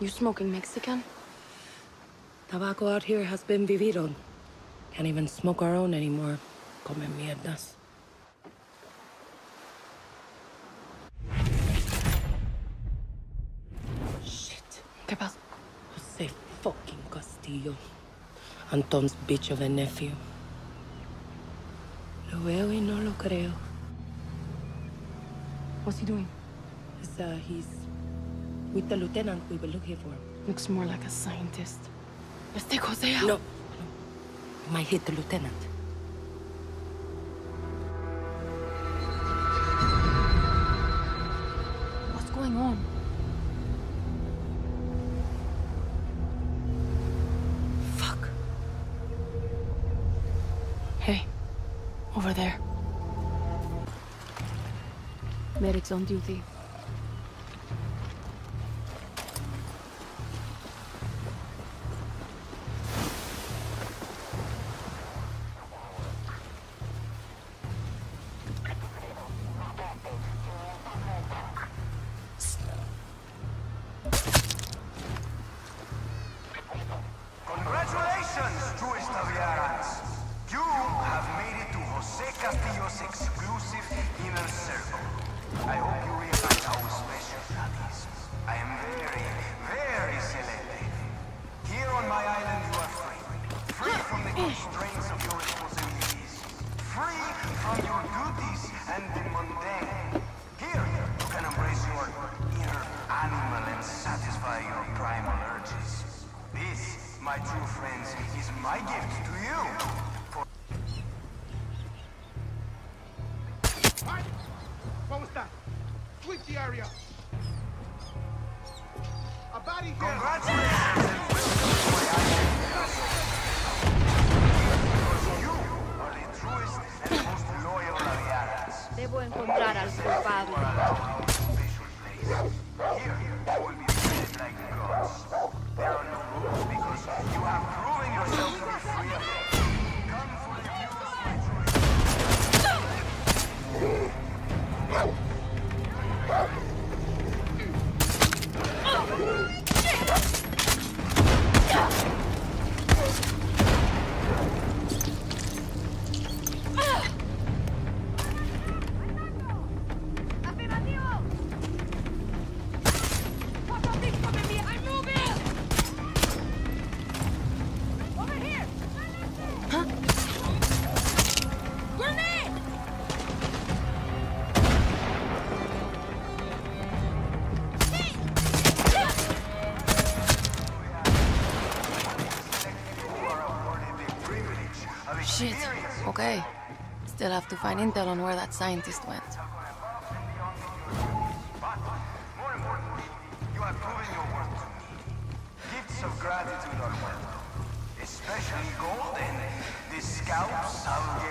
You smoking Mexican? Tobacco out here has been Viviro. Can't even smoke our own anymore. Come mierdas. Shit. ¿Qué pasa? Jose fucking Castillo. Anton's bitch of a nephew. Lo veo y no lo creo. What's he doing? It's, uh, he's with the lieutenant we were looking for. Looks more like a scientist. Let's take Jose out. No. no. Might hit the lieutenant. What's going on? Fuck. Hey, over there. Medic's on duty. Free from your and the mundane. Here, you can embrace your animal and satisfy your primal urges. This, my true friends, is my gift to you. What was that? Sweep the area. A body here. Congratulations Shit. Okay. Still have to find intel on where that scientist went. Gifts of gratitude are welcome. Especially gold and the scalps of.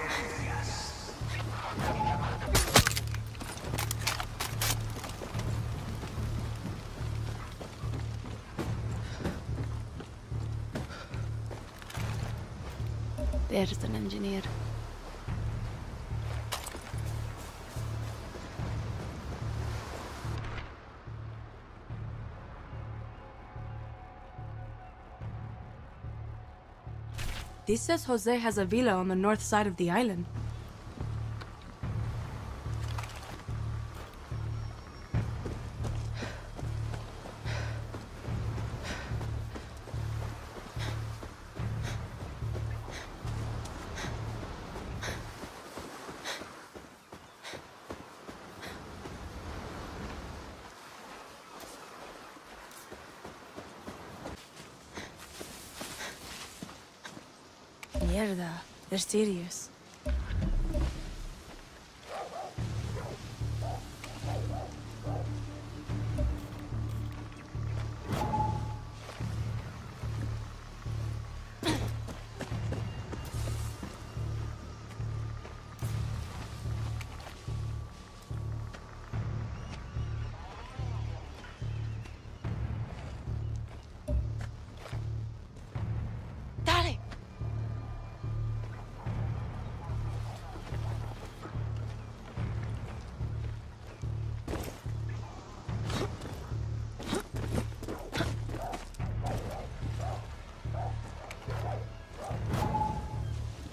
There's an engineer. This says Jose has a villa on the north side of the island. Mierda, they're serious.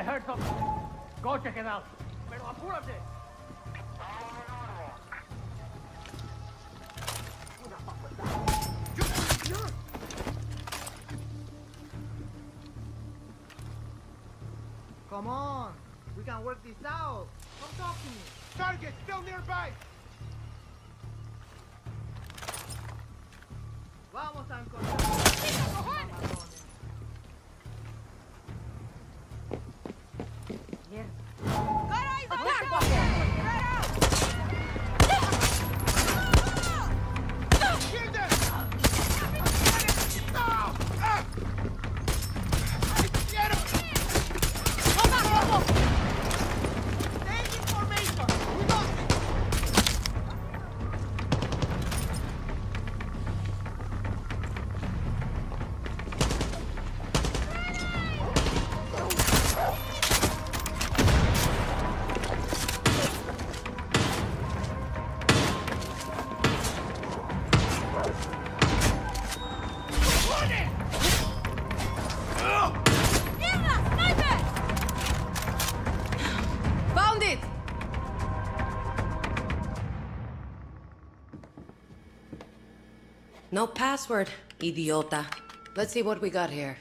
I heard something. Go check it out. Come on, we can work this out. Come talk to me. Target still nearby! Vamos a encontrar. No password, idiota. Let's see what we got here.